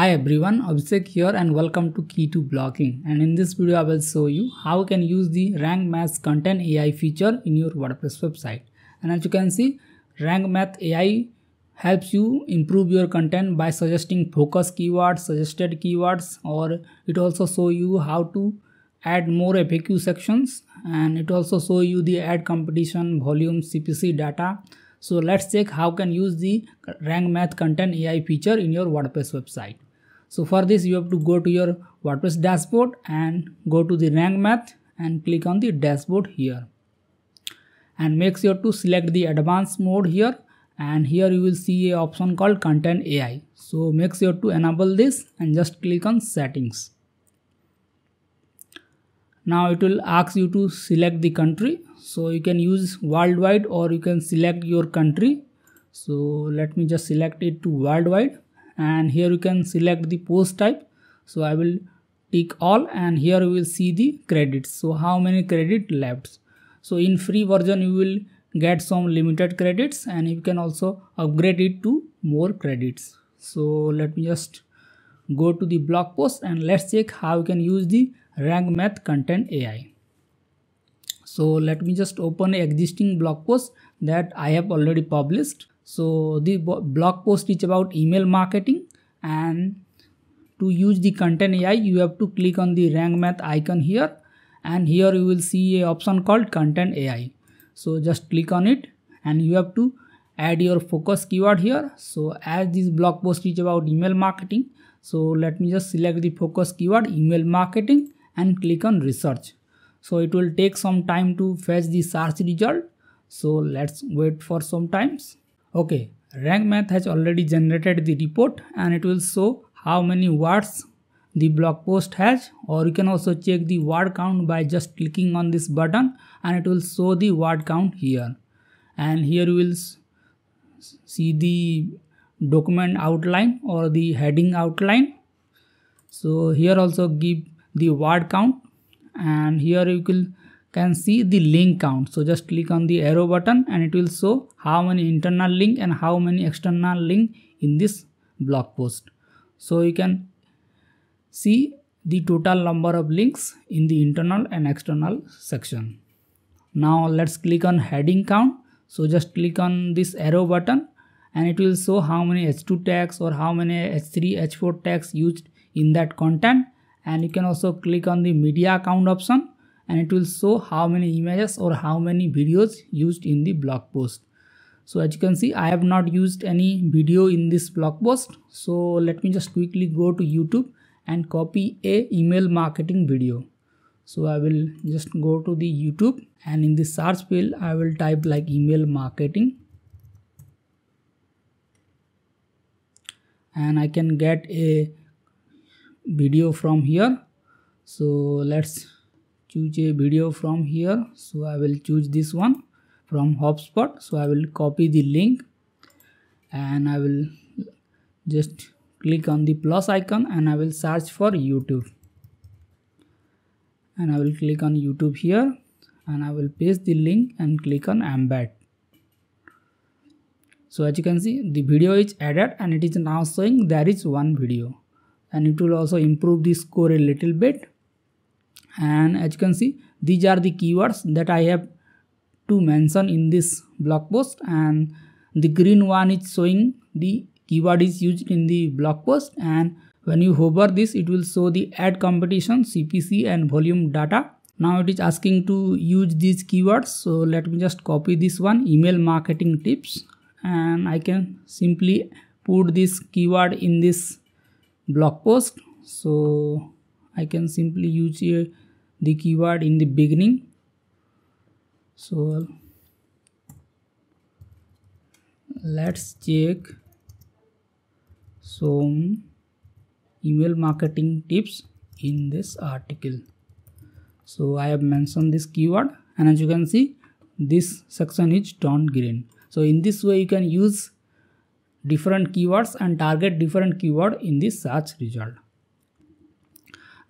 Hi everyone, Abhishek here and welcome to Key2Blogging. And in this video, I will show you how you can use the Rank Math Content AI feature in your WordPress website. And as you can see, Rank Math AI helps you improve your content by suggesting focus keywords, suggested keywords, or it also show you how to add more FAQ sections and it also show you the ad competition, volume, CPC data so let's check how can use the rank math content AI feature in your WordPress website. So for this you have to go to your WordPress dashboard and go to the rank math and click on the dashboard here. And make sure to select the advanced mode here and here you will see a option called content AI. So make sure to enable this and just click on settings. Now it will ask you to select the country so you can use worldwide or you can select your country so let me just select it to worldwide and here you can select the post type. So i will tick all and here you will see the credits. So how many credit left? So in free version you will get some limited credits and you can also upgrade it to more credits. So let me just go to the blog post and let's check how you can use the rank math content ai so let me just open existing blog post that I have already published. So the blog post is about email marketing and to use the content AI you have to click on the rank math icon here and here you will see a option called content AI. So just click on it and you have to add your focus keyword here. So as this blog post is about email marketing so let me just select the focus keyword email marketing and click on research so it will take some time to fetch the search result so let's wait for some times okay rank math has already generated the report and it will show how many words the blog post has or you can also check the word count by just clicking on this button and it will show the word count here. And here you will see the document outline or the heading outline. So here also give the word count and here you can can see the link count. So just click on the arrow button and it will show how many internal link and how many external link in this blog post. So you can see the total number of links in the internal and external section. Now let's click on heading count. So just click on this arrow button and it will show how many h2 tags or how many h3 h4 tags used in that content. And you can also click on the media count option and it will show how many images or how many videos used in the blog post. So as you can see i have not used any video in this blog post. So let me just quickly go to youtube and copy a email marketing video. So i will just go to the youtube and in the search field i will type like email marketing. And i can get a video from here. So let's choose a video from here. So i will choose this one from hubspot. So i will copy the link and i will just click on the plus icon and i will search for youtube. And i will click on youtube here and i will paste the link and click on embed. So as you can see the video is added and it is now showing there is one video. And it will also improve the score a little bit and as you can see these are the keywords that I have to mention in this blog post. And the green one is showing the keyword is used in the blog post. And when you hover this it will show the ad competition cpc and volume data. Now it is asking to use these keywords. So let me just copy this one email marketing tips. And i can simply put this keyword in this blog post. So I can simply use here the keyword in the beginning. So let's check some email marketing tips in this article. So I have mentioned this keyword and as you can see this section is turned green. So in this way you can use different keywords and target different keyword in the search result.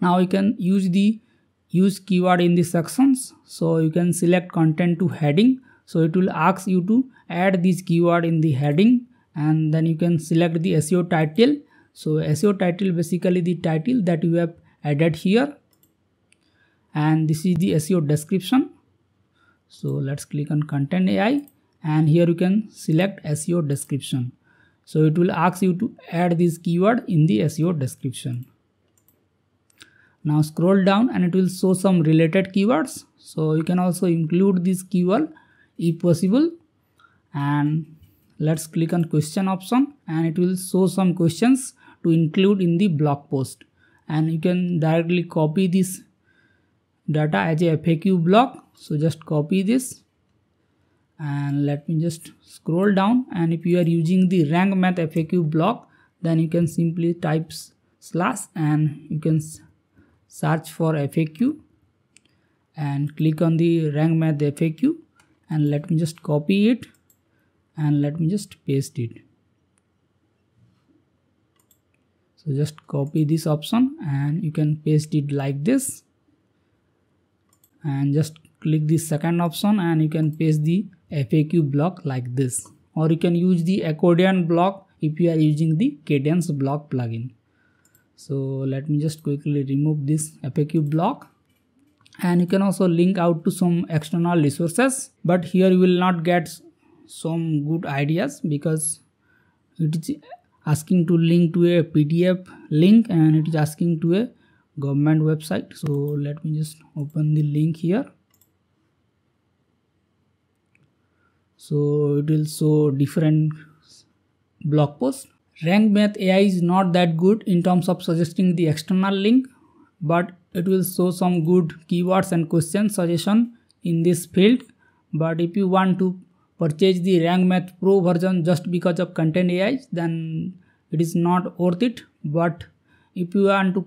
Now you can use the use keyword in the sections. So you can select content to heading. So it will ask you to add this keyword in the heading and then you can select the SEO title. so SEO title basically the title that you have added here and this is the SEO description so let's click on content AI and here you can select SEO description so it will ask you to add this keyword in the SEO description now scroll down and it will show some related keywords. So you can also include this keyword if possible. And let's click on question option and it will show some questions to include in the blog post. And you can directly copy this data as a FAQ block so just copy this. And let me just scroll down. And if you are using the rank math FAQ block then you can simply type slash and you can search for FAQ and click on the rank math FAQ and let me just copy it and let me just paste it. So just copy this option and you can paste it like this and just click the second option and you can paste the FAQ block like this. Or you can use the accordion block if you are using the Kadence block plugin so let me just quickly remove this FAQ block. And you can also link out to some external resources but here you will not get some good ideas because it is asking to link to a pdf link and it is asking to a government website. So let me just open the link here. So it will show different blog posts rank math ai is not that good in terms of suggesting the external link but it will show some good keywords and question suggestion in this field. But if you want to purchase the rank math pro version just because of content ai then it is not worth it. But if you want to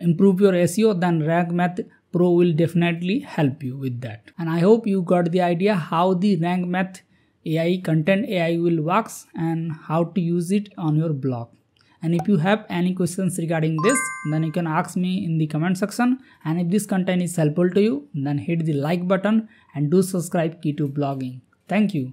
improve your seo then rank math pro will definitely help you with that. And i hope you got the idea how the rank math ai content ai will works and how to use it on your blog. And if you have any questions regarding this then you can ask me in the comment section. And if this content is helpful to you then hit the like button and do subscribe Key2Blogging. Thank you